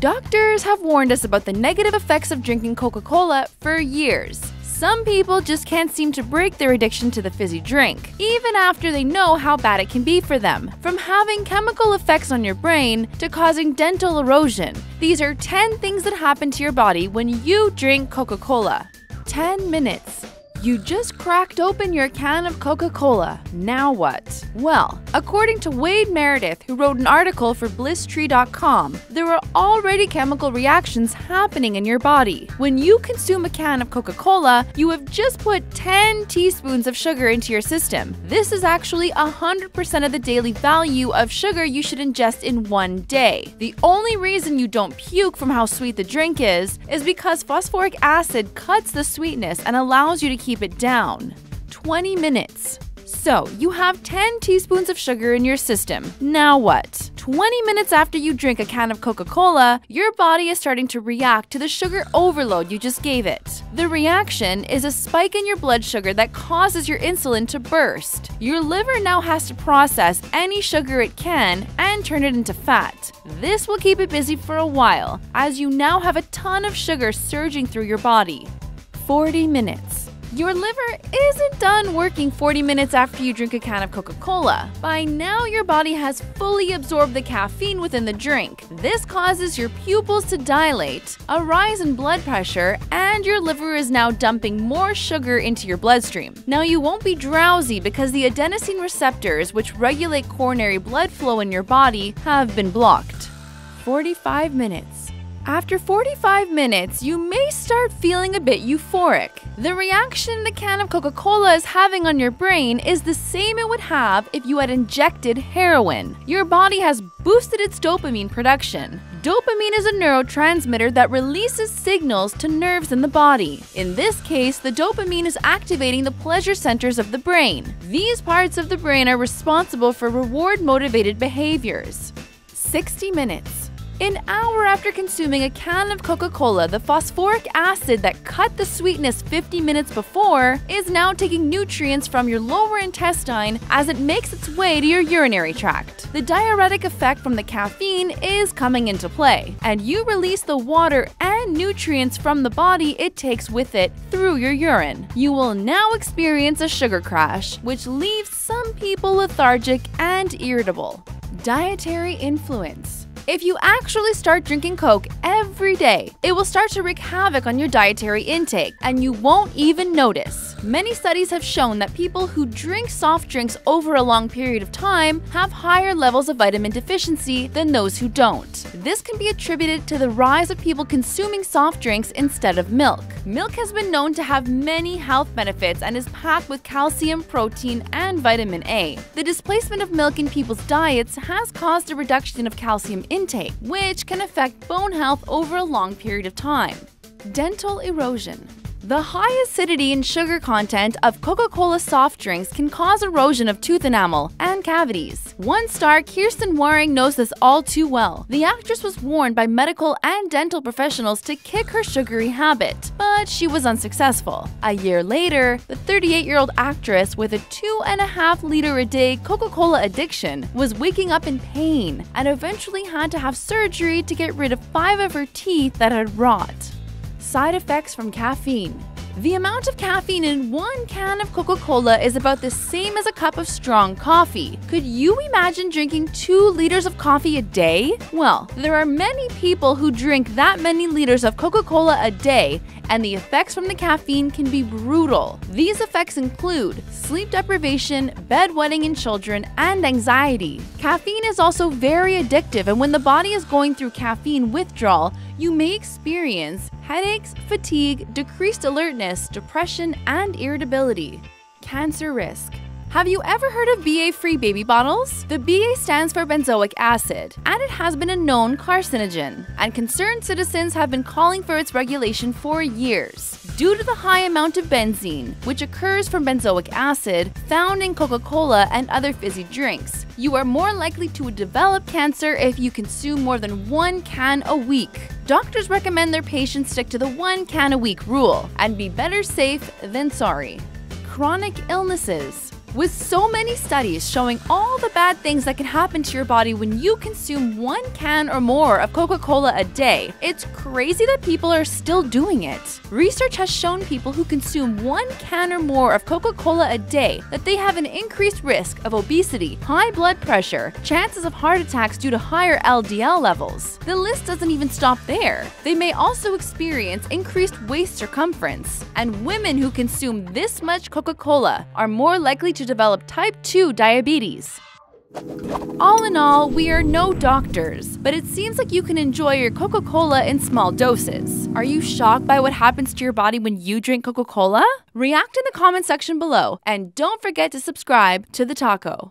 Doctors have warned us about the negative effects of drinking Coca Cola for years. Some people just can't seem to break their addiction to the fizzy drink, even after they know how bad it can be for them. From having chemical effects on your brain to causing dental erosion. These are 10 things that happen to your body when you drink Coca Cola. 10 minutes. You just cracked open your can of Coca Cola. Now what? Well, according to Wade Meredith, who wrote an article for BlissTree.com, there are already chemical reactions happening in your body. When you consume a can of Coca Cola, you have just put 10 teaspoons of sugar into your system. This is actually 100% of the daily value of sugar you should ingest in one day. The only reason you don't puke from how sweet the drink is, is because phosphoric acid cuts the sweetness and allows you to keep keep it down. 20 minutes. So, you have 10 teaspoons of sugar in your system. Now what? 20 minutes after you drink a can of Coca Cola, your body is starting to react to the sugar overload you just gave it. The reaction is a spike in your blood sugar that causes your insulin to burst. Your liver now has to process any sugar it can and turn it into fat. This will keep it busy for a while, as you now have a ton of sugar surging through your body. 40 minutes. Your liver isn't done working 40 minutes after you drink a can of Coca Cola. By now, your body has fully absorbed the caffeine within the drink. This causes your pupils to dilate, a rise in blood pressure, and your liver is now dumping more sugar into your bloodstream. Now, you won't be drowsy because the adenosine receptors, which regulate coronary blood flow in your body, have been blocked. 45 minutes. After 45 minutes, you may start feeling a bit euphoric. The reaction the can of Coca Cola is having on your brain is the same it would have if you had injected heroin. Your body has boosted its dopamine production. Dopamine is a neurotransmitter that releases signals to nerves in the body. In this case, the dopamine is activating the pleasure centers of the brain. These parts of the brain are responsible for reward motivated behaviors. 60 minutes. An hour after consuming a can of Coca Cola, the phosphoric acid that cut the sweetness 50 minutes before is now taking nutrients from your lower intestine as it makes its way to your urinary tract. The diuretic effect from the caffeine is coming into play, and you release the water and nutrients from the body it takes with it through your urine. You will now experience a sugar crash, which leaves some people lethargic and irritable. Dietary influence. If you actually start drinking Coke every day, it will start to wreak havoc on your dietary intake, and you won't even notice. Many studies have shown that people who drink soft drinks over a long period of time have higher levels of vitamin deficiency than those who don't. This can be attributed to the rise of people consuming soft drinks instead of milk. Milk has been known to have many health benefits and is packed with calcium, protein, and vitamin A. The displacement of milk in people's diets has caused a reduction of calcium intake, which can affect bone health over a long period of time. Dental erosion. The high acidity and sugar content of Coca Cola soft drinks can cause erosion of tooth enamel and cavities. One star, Kirsten Waring, knows this all too well. The actress was warned by medical and dental professionals to kick her sugary habit, but she was unsuccessful. A year later, the 38 year old actress with a 2.5 liter a day Coca Cola addiction was waking up in pain and eventually had to have surgery to get rid of five of her teeth that had rot. Side effects from caffeine. The amount of caffeine in one can of Coca Cola is about the same as a cup of strong coffee. Could you imagine drinking two liters of coffee a day? Well, there are many people who drink that many liters of Coca Cola a day, and the effects from the caffeine can be brutal. These effects include sleep deprivation, bedwetting in children, and anxiety. Caffeine is also very addictive, and when the body is going through caffeine withdrawal, you may experience headaches, fatigue, decreased alertness, depression, and irritability. Cancer risk. Have you ever heard of BA free baby bottles? The BA stands for benzoic acid, and it has been a known carcinogen, and concerned citizens have been calling for its regulation for years. Due to the high amount of benzene, which occurs from benzoic acid found in Coca Cola and other fizzy drinks, you are more likely to develop cancer if you consume more than one can a week. Doctors recommend their patients stick to the one can a week rule and be better safe than sorry. Chronic illnesses. With so many studies showing all the bad things that can happen to your body when you consume one can or more of Coca Cola a day, it's crazy that people are still doing it. Research has shown people who consume one can or more of Coca Cola a day that they have an increased risk of obesity, high blood pressure, chances of heart attacks due to higher LDL levels. The list doesn't even stop there. They may also experience increased waist circumference, and women who consume this much Coca Cola are more likely to develop type 2 diabetes. All in all, we are no doctors, but it seems like you can enjoy your Coca Cola in small doses. Are you shocked by what happens to your body when you drink Coca Cola? React in the comment section below, and don't forget to subscribe to TheTalko.